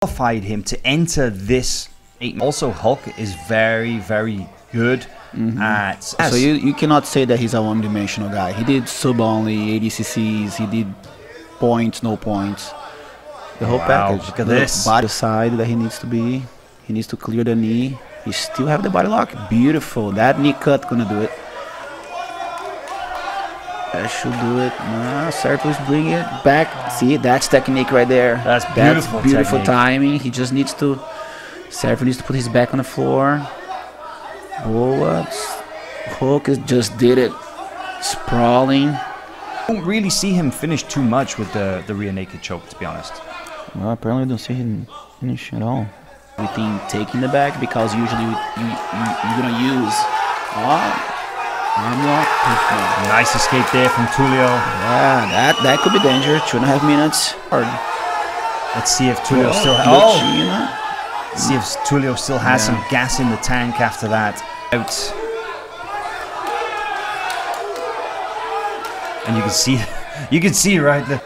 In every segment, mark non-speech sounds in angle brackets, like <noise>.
qualified him to enter this. Also, Hulk is very, very good mm-hmm. at. So you, you cannot say that he's a one-dimensional guy. He did sub only, ADCC's, he did points, no points. The whole Wow, package. look at the this. Body side that he needs to be. He needs to clear the knee. He still have the body lock. Beautiful. That knee cut gonna do it. That should do it. Nah, Sergio's bring it back. See, that's technique right there. That's beautiful beautiful technique. timing. He just needs to. Sergio needs to put his back on the floor. Boa. Hulk is- just did it. Sprawling. I don't really see him finish too much with the, the rear naked choke, to be honest. Well, apparently I don't see him finish at all. We think taking the back because usually you, you, you, you're gonna use oh, arm lock. push Nice escape there from Tulio. Yeah, that that could be dangerous. Two and a half minutes. Hard. Let's see if Tulio oh, still. Good Oh, see if Tulio still has Yeah. some gas in the tank after that. Out. And you can see, <laughs> you can see right the.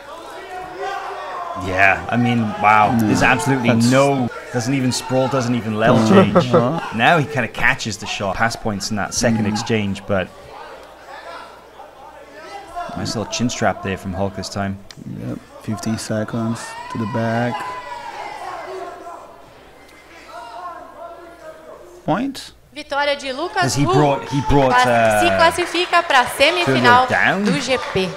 Yeah, I mean, wow. There's mm. absolutely That's- no. Doesn't even sprawl. Doesn't even level <laughs> change. Uh-huh. now he kind of catches the shot. Pass points in that 2nd mm. exchange, but. Nice little chin strap there from Hulk this time. Yep. 15 seconds to the back. Point. Vitória de Lucas Because he brought he brought Cla- se uh, classifica para a semifinal down. do GP.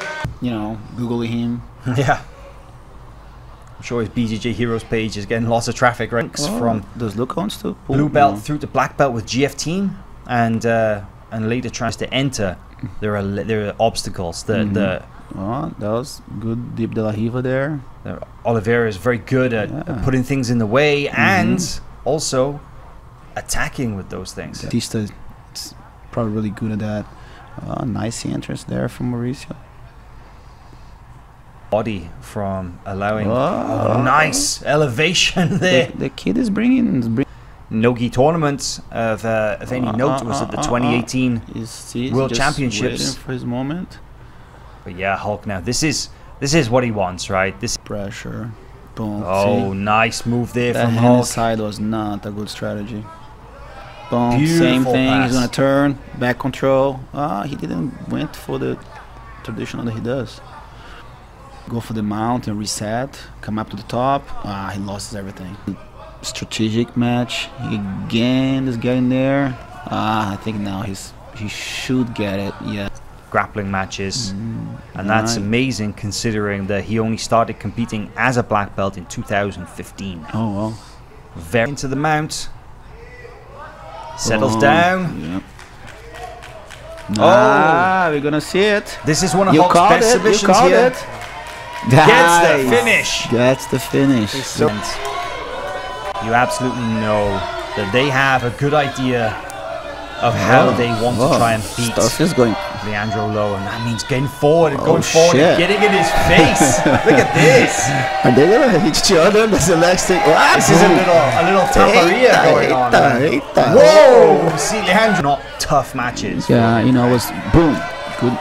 You know, googling him. <laughs> yeah. Sure his BJJ Heroes page is getting lots of traffic ranks Oh, from those wants to blue belt no. through to black belt with GF team, and uh, and later tries to enter. There are there are obstacles. The the, Oh, that was good. Deep de la Riva there. the Oliveira is very good at, at Yeah. putting things in the way and also attacking with those things. Batista is probably really good at that. Uh, nice entrance there from Mauricio. Body from allowing Oh. nice elevation there. The, the kid is bringing. Is bring, Nogi tournament of, uh, of any Uh, note uh, was at the uh, uh, 2018 is, World Championships. for his moment. But yeah, Hulk now. This is this is what he wants, right? This Pressure. Boom. Oh, See? nice move there that from Hulk. side was not a good strategy. Boom. Same thing. pass. He's gonna turn back control. Ah, he didn't went for the traditional that he does. Go for the mount and reset. Come up to the top. Ah, he lost everything. Strategic match. He again is getting there. Ah, I think now he's he should get it. Yeah. Grappling matches, and that's Right. amazing considering that he only started competing as a black belt in 2015. Oh well. Very into the mount. Settles Boom. down. Yep. Ah, we're gonna see it. This is one of You Hulk's best it. Submissions here. it. Gets the finish. Gets the finish. So you absolutely know that they have a good idea of how they want to try and beat Stuff is going. Leandro Lo, and that means getting forward and Oh, going forward and getting in his face. <laughs> Look at this. Are they gonna hit each other? That's the next thing. Ah, This is a little a little taparia Eita, going on. eita, eita. Whoa! See, Leandro, not tough matches. Yeah, you know, it was boom. Good.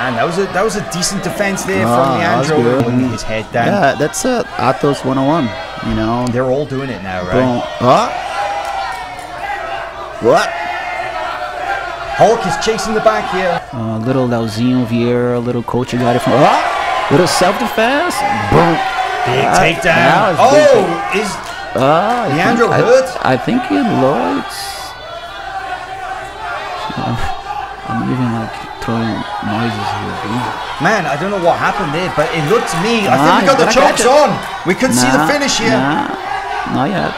Man, that was a that was a decent defense there Ah, from Leandro, putting his head down. Yeah, that's uh, Atos 101. You know, They're all doing it now, right? Ah. What? Hulk is chasing the back here. Uh, little Leozinho Vieira, a little coach got it from. Ah! Little self defense. Boom. Big Ah, takedown. Oh, is Ah, I think, hurt? I, I think he Lloyd's. I'm even like throwing noises here. man, I don't know what happened there, but it looked to me. I think we got the he's gonna chokes on. We could see the finish here. Nah, not yet.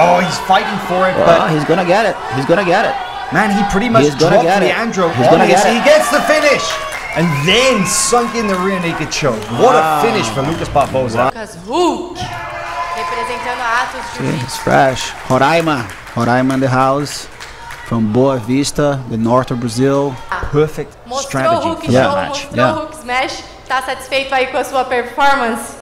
Oh, he's fighting for it, Oh, but he's gonna get it. He's gonna get it. man, he pretty much He's gonna dropped get it. Leandro He's on gonna get it. He gets the finish, and then sunk in the rear naked choke. What a finish for Lucas Barbosa. Lucas Hulk, representando a Atos de It's fresh. Roraima. Roraima in the house. From Boa Vista, the north of Brazil. Perfect Mostrou o strategy Hulk for that match. mostrou Yeah. Hulk Smash. Tá satisfeito aí com a sua performance?